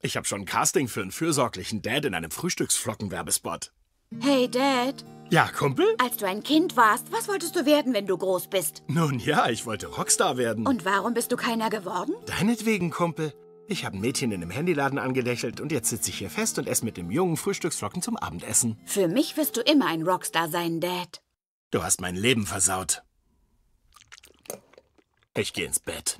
Ich habe schon ein Casting für einen fürsorglichen Dad in einem Frühstücksflockenwerbespot. Hey, Dad. Ja, Kumpel? Als du ein Kind warst, was wolltest du werden, wenn du groß bist? Nun ja, ich wollte Rockstar werden. Und warum bist du keiner geworden? Deinetwegen, Kumpel. Ich habe ein Mädchen in einem Handyladen angelächelt und jetzt sitze ich hier fest und esse mit dem jungen Frühstücksflocken zum Abendessen. Für mich wirst du immer ein Rockstar sein, Dad. Du hast mein Leben versaut. Ich gehe ins Bett.